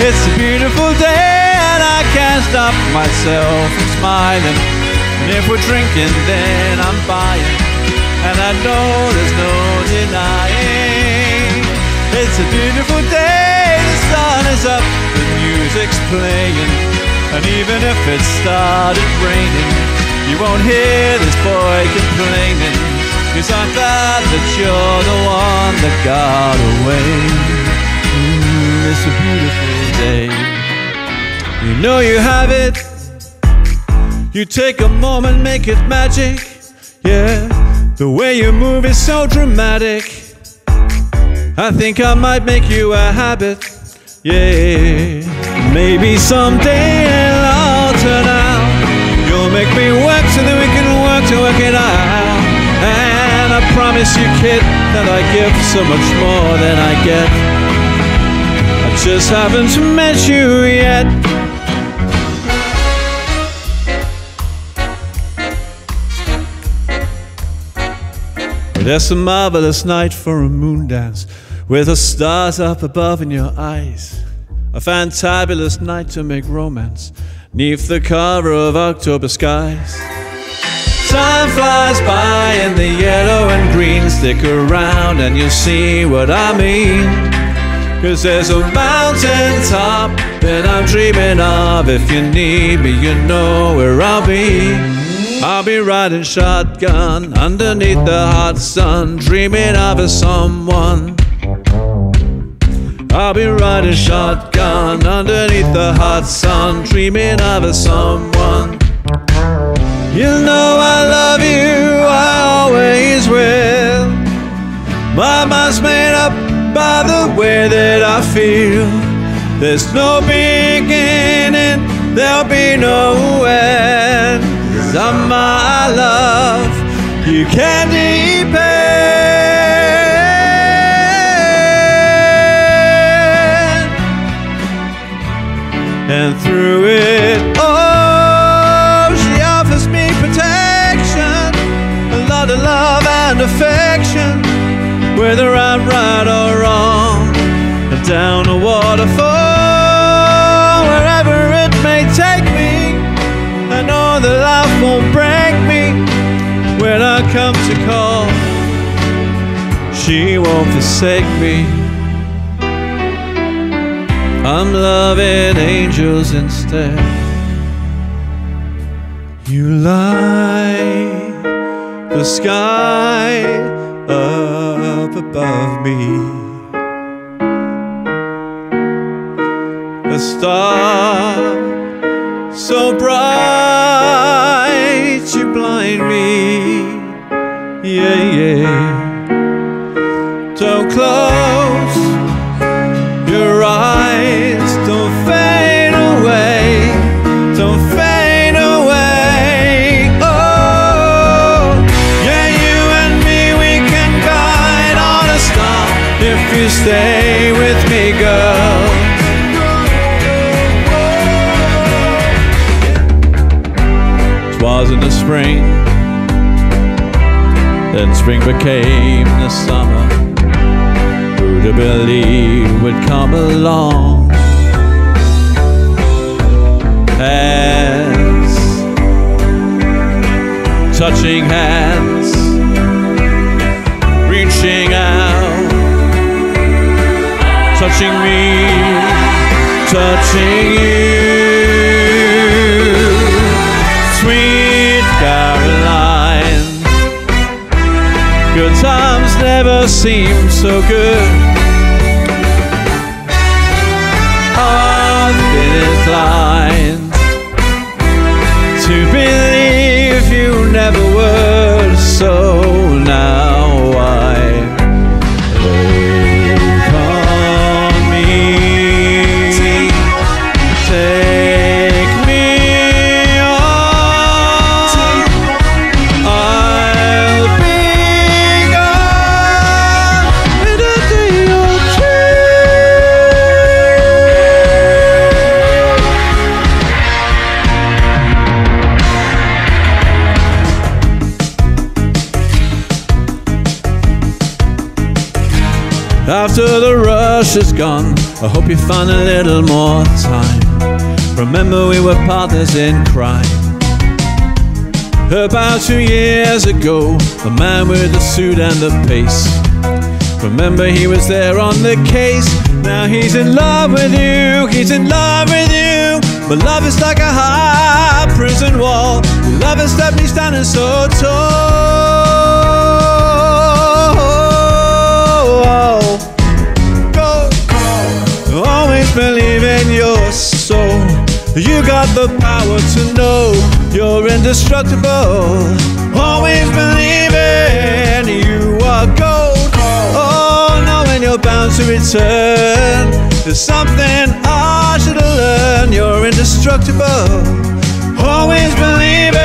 It's a beautiful day and I can't stop myself from smiling. And if we're drinking, then I'm buying. And I know there's no denying. It's a beautiful day, the sun is up, the music's playing. And even if it started raining, you won't hear this boy complaining. Cause I'm glad that you're the one that got away. Mm, it's a beautiful You know you have it. You take a moment, make it magic. Yeah, the way you move is so dramatic. I think I might make you a habit. Yeah, maybe someday I'll all turn out. You'll make me work so that we can work to work it out. And I promise you, kid, that I give so much more than I get. Just haven't met you yet. It's a marvelous night for a moon dance with the stars up above in your eyes. A fantabulous night to make romance neath the cover of October skies. Time flies by in the yellow and green. Stick around and you'll see what I mean. Cause there's a mountain top that I'm dreaming of. If you need me, you know where I'll be. I'll be riding shotgun underneath the hot sun, dreaming of a someone. I'll be riding shotgun underneath the hot sun, dreaming of a someone. You know I feel. There's no beginning, there'll be no end. Cause I'm my love, you can't depend. And through it all, she offers me protection, a lot of love and affection, whether I'm right or wrong, down a waterfall, wherever it may take me. I know that life won't break me when I come to call. She won't forsake me. I'm loving angels instead. You light the sky up above me. Star so bright you blind me. Yeah, yeah. Don't close your eyes, don't fade away, don't fade away. Oh, yeah, you and me, we can guide on a star if you stay with me, girl. Was in the spring. Then spring became the summer. Who'd have believed would come along? Hands, touching hands, reaching out, touching me, touching you Good times never seem so good. I've been inclined to believe you never would, so rush is gone. I hope you find a little more time. Remember, we were partners in crime. About two years ago, the man with the suit and the pace. Remember, he was there on the case. Now he's in love with you, he's in love with you. But love is like a high prison wall. Love has left me standing so tall. Believe in your soul. You got the power to know you're indestructible. Always believe in you are gold. Oh, knowing you're bound to return. There's something I should have learned. You're indestructible. Always believe